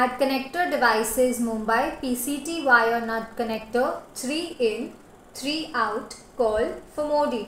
Add connector devices Mumbai PCT wire nut connector 3 in 3 out call for more details.